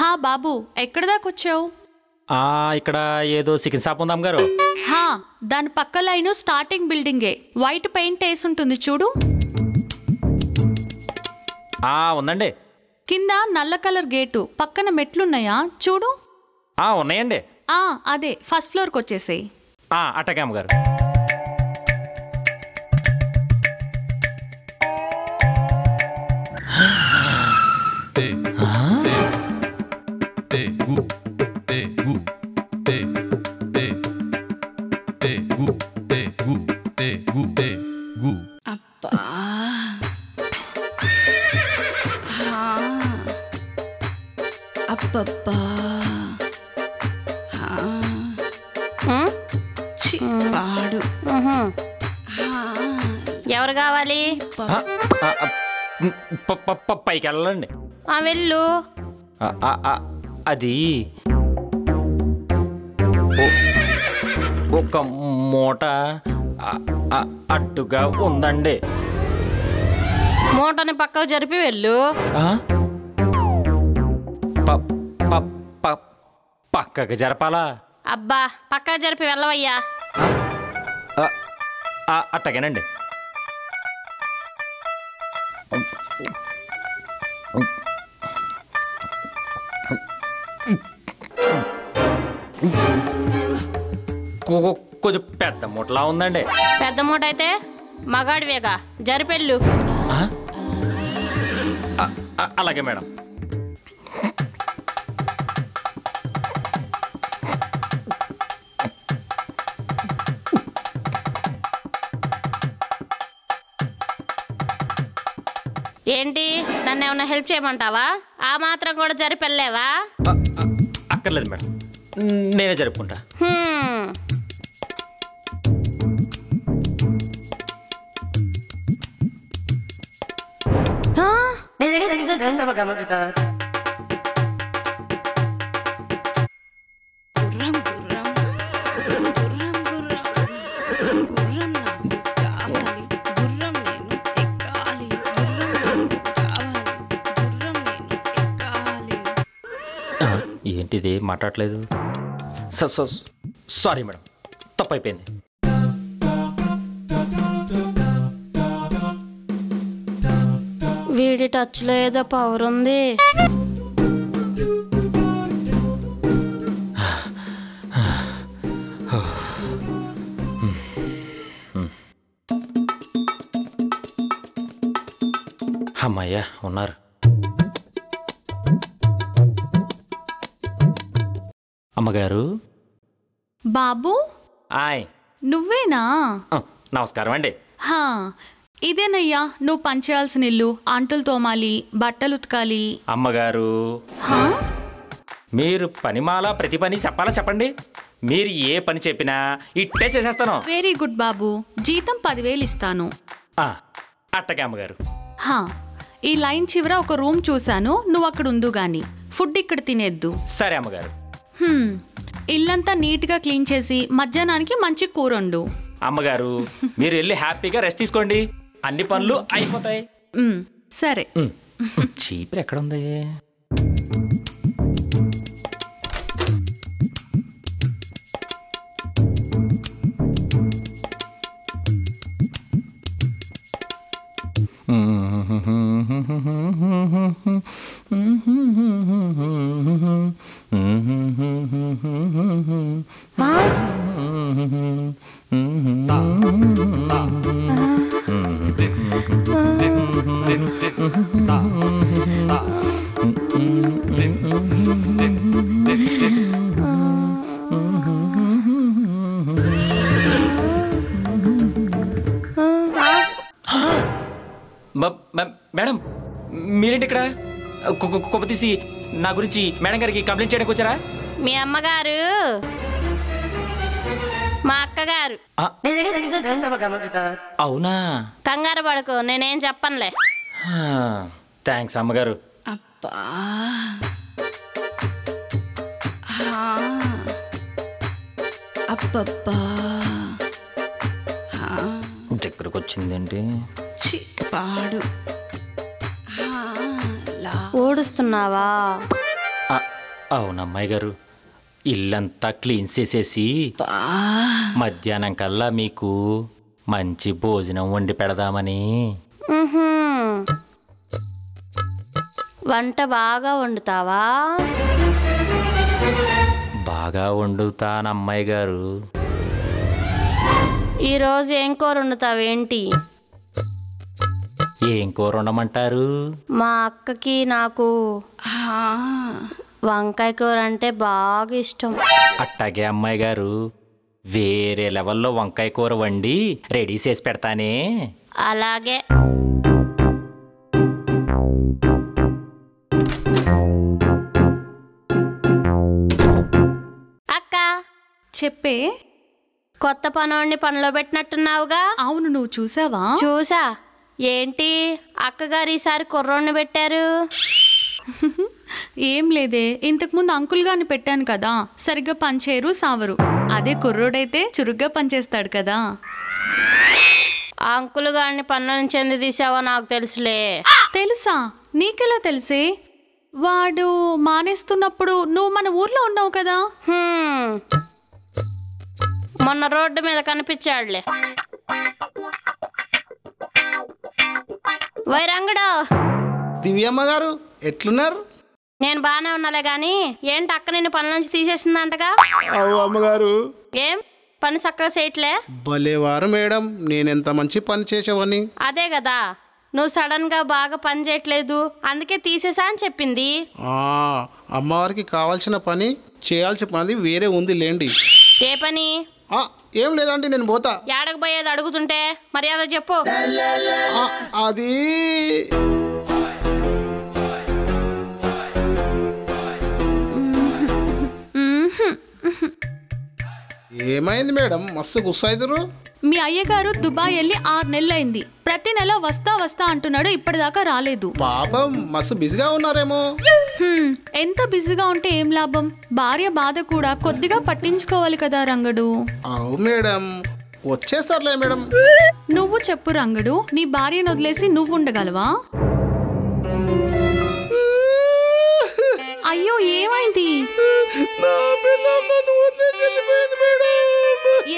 హా బాబు ఎక్కడి దాకా వచ్చావు? ఆ, ఇక్కడ ఏదో చికెన్ షాప్ ఉందాం గారు. హా దాని పక్క లైన్ స్టార్టింగ్ బిల్డింగే. వైట్ పెయింట్ వేసి ఉంటుంది చూడు. ఆ ఉందండి. కింద నల్ల కలర్ గేటు పక్కన మెట్లున్నాయా చూడు. ఆ ఉన్నాయండి. ఆ అదే ఫస్ట్ ఫ్లోర్కి వచ్చేసేయ్. ఆ అట్టకే పైకి వెళ్ళండి. ఆ వెళ్ళు. అది ఒక మూట అడ్డుగా ఉందండి. మూటని పక్కకు జరిపి వెళ్ళు. పక్కకి జరపాలా? అబ్బా పక్కకు జరిపి వెళ్ళవయ్యా. అట్టగేనండి. కొంచెం పెద్ద మూటలా ఉందండి. పెద్ద మూట అయితే మగాడివేగా. జరిపెళ్ళు. అలాగే మేడం. ఏంటి? నన్ను ఏమన్నా హెల్ప్ చేయమంటావా? ఆ మాత్రం కూడా ఆ, అక్కర్లేదు మేడం. నేనే జరుపుకుంటా. హ్మ్. ఏంటిది? మాట్లాడలేదు స- స- సారీ మేడం. తప్పైపోయింది. వీడి టచ్లో ఏదో పవర్ ఉంది. అమ్మయ్యా ఉన్నారు. అమ్మగారు. బాబు? ఆయ్. నువ్వేనా? నమస్కారం అండి. హా ఇదేనయ్యా నువ్వు పనిచేయాల్సిన ఇల్లు అంటులు తోమాలి బట్టలు ఉతకాలి. అమ్మగారు. హా? మీరు పనిమాల ప్రతి పని చెప్పాలా చెప్పండి? మీరు ఏ పని చెప్పినా ఇట్టే చేసేస్తాను. వెరీ గుడ్ బాబు. జీతం పదివేలు ఇస్తాను. ఆ, అట్టకే అమ్మగారు. హా ఈ లైన్ చివర ఒక రూమ్ చూశాను నువ్వు అక్కడ ఉండు గాని ఫుడ్ ఇక్కడ తినేద్దు. సరే అమ్మగారు. ఇల్లంతా నీట్గా క్లీన్ చేసి మధ్యాహ్నానికి మంచి కూర వండు అమ్మగారు మీరు వెళ్ళి హ్యాపీగా రెస్ట్ తీసుకోండి. అన్ని పనులు అయిపోతాయి. సరే. చీపురు ఎక్కడుంది? మ- మ- మేడం మీరేంటి ఇక్కడ? కొమ్మ తీసి నా గురించి మేడం గారికి కంప్లైంట్ చేయడానికి వచ్చారా? మీ అమ్మగారు మా అక్కగారు. ఆ, అవునా? కంగారు పడకు నేనేం చెప్పనులే. థ్యాంక్స్ అమ్మగారు. అబ్బా. హా. అబ్బబ్బా. దగ్గరకు పాడు. ఆ, అవునమ్మాయి గారు ఇల్లంతా క్లీన్ చేసేసి మధ్యాహ్నం కల్లా మీకు మంచి భోజనం వండి పెడదామని. వంట బాగా వండుతావా? బాగా వండుతానమ్మాయి గారు ఈరోజు ఏం కూర వండుతావేంటి? ఏం కూర వండమంటారు? మా అక్కకి నాకు ఆ, వంకాయ కూర అంటే బాగా ఇష్టం. అట్టాగే అమ్మాయి గారు వేరే లెవెల్లో వంకాయ కూర వండి రెడీ చేసి పెడతానే. అలాగే. అక్క చెప్పే. కొత్త పనోడిని పనిలో పెట్టినట్టున్నావుగా? అవును నువ్వు చూసావా? చూసా. ఏంటి? అక్కగారు ఈసారి కుర్రోడిని పెట్టారు? ఏం లేదే ఇంతకుముందు అంకుల్ గారిని పెట్టాను కదా సరిగ్గా పనిచేయరు సావరు. అదే కుర్రోడైతే చురుగ్గా పనిచేస్తాడు కదా. ఆ అంకుల్ గారిని పనుల నుంచి ఎందుకు తీసావో నాకు తెలుసులే. తెలుసా? నీకెలా తెలిసే? వాడు మానేస్తున్నప్పుడు నువ్వు మన ఊర్లో ఉన్నావు కదా. మొన్న రోడ్డు మీద కనిపించాడులే. వైరంగడు దివ్యమ్మ గారు ఎట్లున్నారు? నేను బాగానే ఉన్నాలే గాని ఏంటి అక్క నిన్ను పనుల నుంచి తీసేసిందంటగా? అమ్మగారు. ఏం? పని చక్కగా చేయట్లే? భలేవారు మేడం నేనెంత మంచి పని చేసేవని అదే కదా నువ్వు సడన్గా బాగా పని చేయట్లేదు అందుకే తీసేసా అని చెప్పింది. ఆ, అమ్మవారికి కావాల్సిన పని చేయాల్సిన పని వేరే ఉంది లేండి ఏ పని? ఆ, ఏం లేదండి నేను పోతా. ఏడకు పోయేది అడుగుతుంటే మర్యాద చెప్పు. ఆ, అది. ఏమైంది మేడం? మస్తు గుస్సైదురు మీ అయ్యగారు దుబాయ్ వెళ్ళి ఆరు నెలలైంది. ప్రతి నెల వస్తా వస్తా అంటున్నాడు ఇప్పటిదాకా రాలేదు. పాపం మస్తు బిజీగా ఉన్నారేమో. ఎంత బిజీగా ఉంటే ఏం లాభం? భార్య బాధ కూడా కొద్దిగా పట్టించుకోవాలి కదా రంగడు. అవు మేడం. వచ్చేసారులే మేడం. నువ్వు చెప్పు రంగడు నీ భార్యను వదిలేసి నువ్వు ఉండగలవా? అయ్యో ఏమైంది?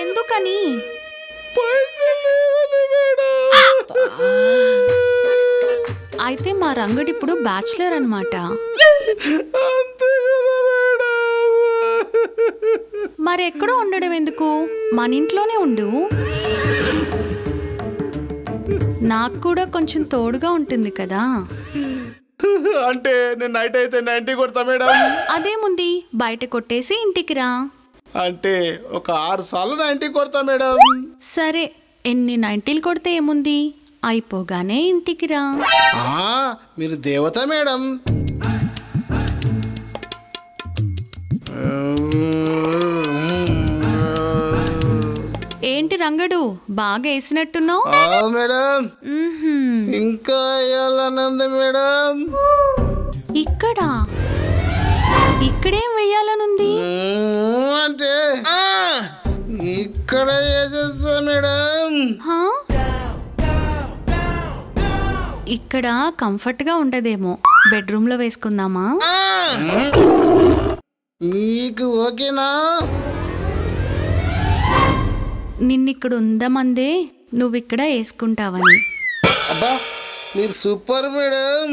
ఎందుకని? అయితే మా రంగడు ఇప్పుడు బ్యాచులర్ మేడం. మరి ఎక్కడో ఉండడం ఎందుకు? మన ఇంట్లోనే ఉండు. నాకు కూడా కొంచెం తోడుగా ఉంటుంది కదా. అంటే నేను నైట్ అయితే నైన్టీ కొడతా మేడం. అదేముంది? బయట కొట్టేసి ఇంటికి రా. అంటే ఒక ఆరు సార్లు నైన్టీ కొడతా మేడం. సరే ఎన్ని నైంటీలు కొడితే ఏముంది? అయిపోగానే ఇంటికి రా. ఆ, మీరు దేవత మేడం. ఏంటి రంగడు బాగా వేసినట్టున్నావు? మేడం. ఇంకా వేయాలనుంది మేడం. ఇక్కడ? ఇక్కడేం వెయ్యాలనుంది మ్మ్, అంటే ఇక్కడ వేసేస్తా మేడం? ఇక్కడ కంఫర్ట్గా ఉండదేమో బెడ్రూమ్లో వేసుకుందామా మీకు ఓకేనా? నిన్నిక్కడ ఉందమందే నువ్వు ఇక్కడ వేసుకుంటావని అబ్బా మీరు సూపర్ మేడం.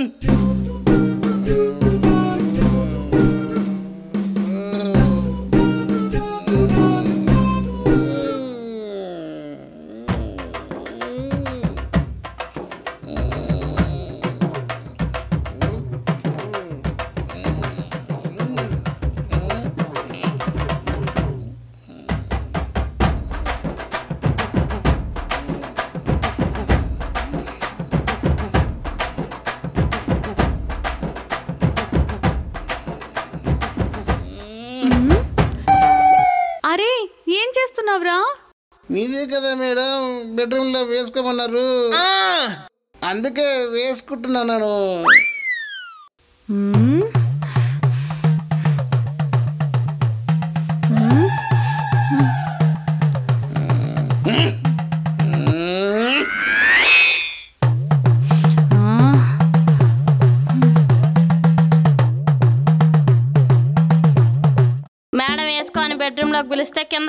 బెడ్రూమ్లో వేసుకోమన్నారు అందుకే వేసుకుంటున్నాను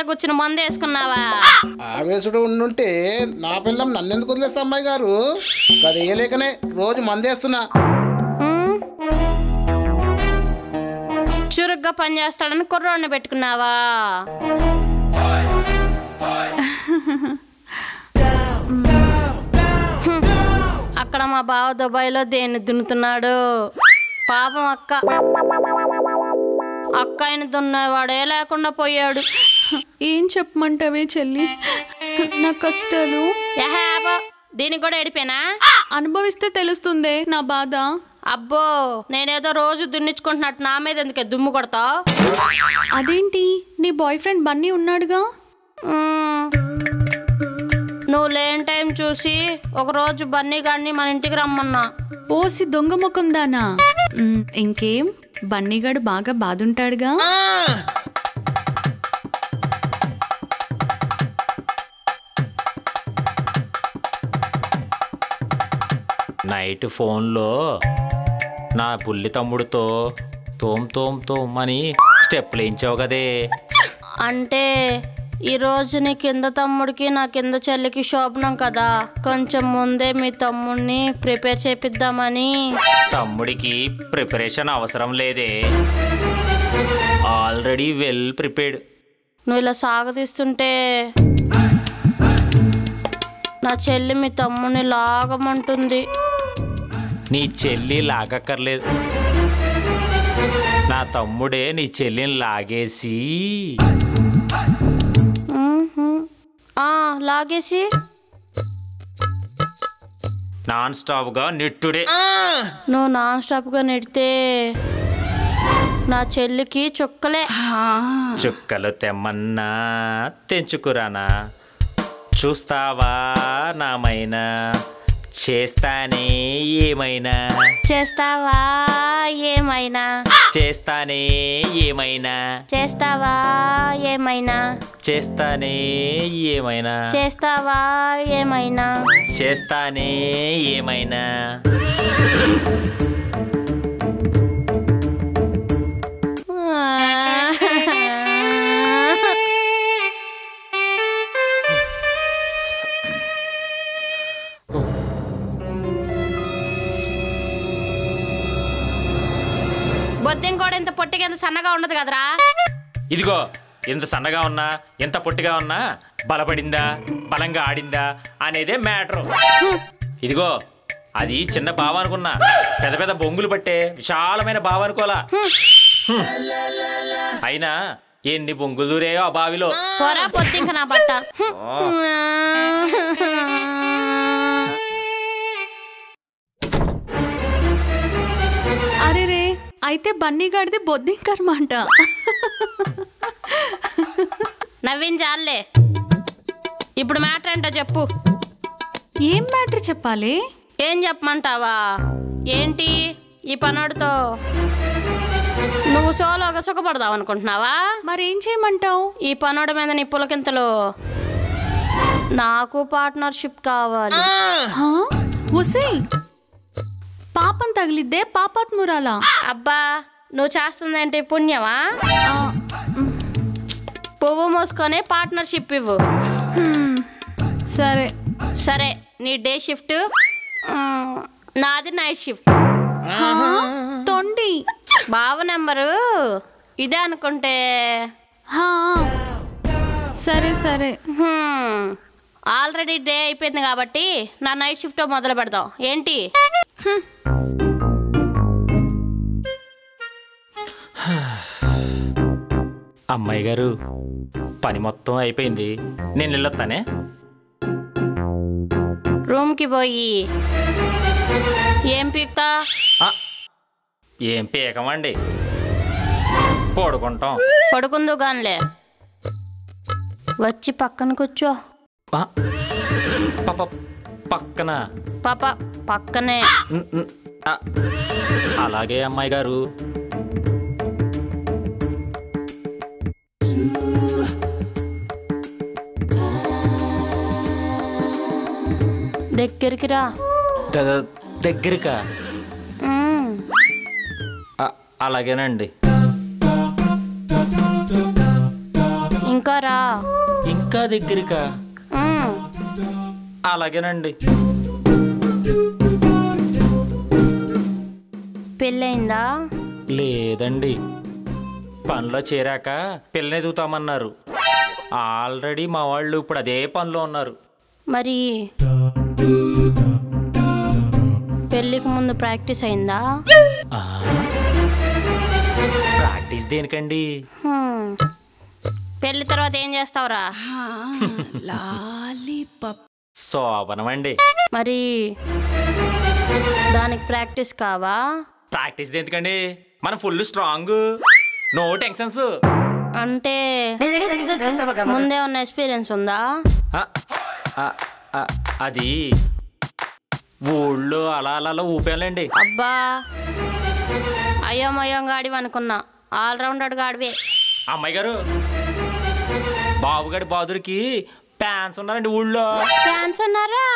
కింద కూర్చుని మందు వేసుకున్నావా? ఆవేశుడు ఉండుంటే నా పిల్లం నన్నెందుకు వదిలేస్తా అమ్మాయి గారు? అది వేయలేకనే రోజు మందేస్తున్నా. చురుగ్గా పని చేస్తాడని కుర్రోడిని పెట్టుకున్నావా. అక్కడ మా బావ దుబాయ్లో దేన్ని దున్నుతున్నాడు? పాపం అక్క. అక్క ఆయన దున్నేవాడే లేకుండా పోయాడు. ఏం చెప్పమంటావే చెల్లి? నా కష్టాలు. దీనికి కూడా ఏడిపోయినా అనుభవిస్తే తెలుస్తుందే నా బాధ. అబ్బో నేనేదో రోజు దున్నించుకుంటున్నట్టు నా మీద ఎందుకే దుమ్ము కొడతావు? అదేంటి? నీ బాయ్ ఫ్రెండ్ బన్నీ ఉన్నాడుగా. నువ్వు లేని టైం చూసి ఒకరోజు బన్నీ గాడిని మన ఇంటికి రమ్మన్నా. ఓసి దొంగ ముఖం దానా ఇంకేం? బన్నీగాడు బాగా బాదుంటాడుగా నైట్ ఫోన్లో నా బుల్లి తమ్ముడితో తోమ్ తోమ్ తోమ్ అని స్టెప్లు వేయించావు కదే. అంటే ఈ రోజు నీ కింద తమ్ముడికి నా కింద చెల్లికి శోభనం కదా. కొంచెం ముందే మీ తమ్ముడిని ప్రిపేర్ చేపిద్దామని. తమ్ముడికి ప్రిపరేషన్ అవసరం లేదే. Already well prepared. నువ్వు ఇలా సాగతీస్తుంటే నా చెల్లి మీ తమ్ముడిని లాగమంటుంది. నీ చెల్లి లాగక్కర్లేదు. నా తమ్ముడే నీ చెల్లిని లాగేసి. లాగేసి. నాన్ స్టాప్గా నెట్టుడే. నువ్వు నాన్ స్టాప్గా నెడితే నా చెల్లికి చుక్కలే. చుక్కలు తెమ్మన్నా తెంచుకురానా. చూస్తావా నామైనా? చేస్తానే ఏమైనా? చేస్తావా ఏమైనా? చేస్తానే ఏమైనా? చేస్తావా ఏమైనా? చేస్తానే ఏమైనా? చేస్తావా ఏమైనా? చేస్తానే ఏమైనా? సన్నగా ఉండదు కదరా. ఇదిగో ఎంత సన్నగా ఉన్నా ఎంత పొట్టిగా ఉన్నా బలపడిందా బలంగా ఆడిందా అనేదే మ్యాటర్. ఇదిగో అది చిన్న బావ అనుకున్నా. పెద్ద పెద్ద బొంగులు పట్టే విశాలమైన బావ అనుకోలా. అయినా ఎన్ని బొంగులు దూరేయో ఆ బావిలో. పోరా పొద్దుంక నా బట్ట. అయితే బన్నీగాడిది బొద్దింకర్మాట నవ్వించాలే. ఇప్పుడు మ్యాటర్ ఏంటో చెప్పు. ఏం మ్యాటర్ చెప్పాలి? ఏం చెప్పమంటావా? ఏంటి ఈ పనోడితో? నువ్వు సోలోగా సుఖపడదాం అనుకుంటున్నావా? మరేం చేయమంటావు? ఈ పనోడి మీద నీ పులకింతలు. నాకు పార్ట్నర్షిప్ కావాలి. ఉసే పాపం తగిలిద్దే పాపాత్మురాలా? అబ్బా నువ్వు చేస్తుందేంటి పుణ్యమా? పువ్వు మూసుకొని పార్ట్నర్షిప్ ఇవ్వు. సరే. సరే నీ డే షిఫ్ట్. నాది నైట్ షిఫ్ట్? తొండి. బావ నెంబరు. ఇదే అనుకుంటే. సరే సరే. ఆల్రెడీ డే అయిపోయింది కాబట్టి నా నైట్ షిఫ్ట్ మొదలు పెడదాం ఏంటి? అమ్మాయి గారు పని మొత్తం అయిపోయింది. నేను వెళ్ళొస్తానే రూమ్కి పోయి. ఏం పీక్తా? ఏం పీకమండి. పడుకుంటాం. పడుకుందు గానిలే. వచ్చి పక్కన కూర్చో. పక్కన. పాప పక్కనే. అలాగే అమ్మాయి గారు. దగ్గరికి రా. దగ్గరకా? అలాగేనండి. ఇంకా రా. ఇంకా దగ్గరికా? అలాగేనండి. పెళ్ళయిందా? లేదండి. పనిలో చేరాక పిల్లని ఎదుగుతామన్నారు. ఆల్రెడీ మా వాళ్ళు ఇప్పుడు అదే పనిలో ఉన్నారు. మరి పెళ్ళికి ముందు ప్రాక్టీస్ అయిందా? ఆ? ప్రాక్టీస్ దేనికండి? హ్మ్. పెళ్ళి తర్వాత ఏం చేస్తావురా? లాలీపాప్. శోభనం అండి మరి దానికి ప్రాక్టీస్ కావా? ప్రాక్టీస్ దేనికండి మనం ఫుల్ స్ట్రాంగ్ నో టెన్షన్స్ అంటే ముందే ఉన్న ఎక్స్పీరియన్స్ ఉందా? అది ఊళ్ళో అలా అలా ఊపాలండి అబ్బా అయ్యోమయ్యం గాడివి అనుకున్నా. ఆల్రౌండర్ గాడివే. అమ్మాయి గారు బాబుగాడి బాదుడికి ఫ్యాన్స్ ఉన్నారండి ఊళ్ళో. ఫ్యాన్స్ అన్నారా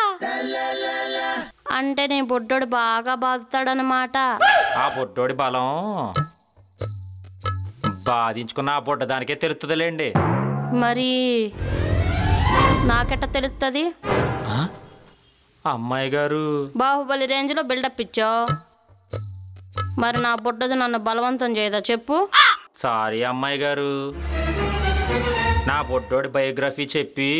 అంటే నీ బుడ్డోడు బాగా బాదుతాడనమాట ఆ బొడ్డోడి బలం. బాధించుకున్న ఆ బుడ్డ దానికే తెలుస్తుందిలేండి మరి నాకెట్ట తెలుస్తుంది? అమ్మాయి గారు. బాహుబలి రేంజ్లో బిల్డప్ ఇచ్చావు మరి నా బుడ్డది నన్ను బలవంతం చేయదా చెప్పు? సారీ అమ్మాయి గారు. నా బొడ్డోడి బయోగ్రఫీ చెప్పి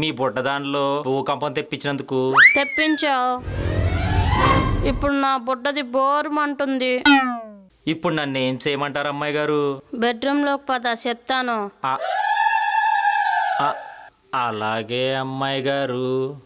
మీ బుడ్డ దానిలో భూకంపం తెప్పించినందుకు. తెప్పించావు? ఇప్పుడు నా బుడ్డది బోరుమంటుంది. ఇప్పుడు నన్ను ఏం చేయమంటారు అమ్మాయి గారు? బెడ్రూమ్లోకి పద చెప్తాను. అలాగే అమ్మాయి గారు.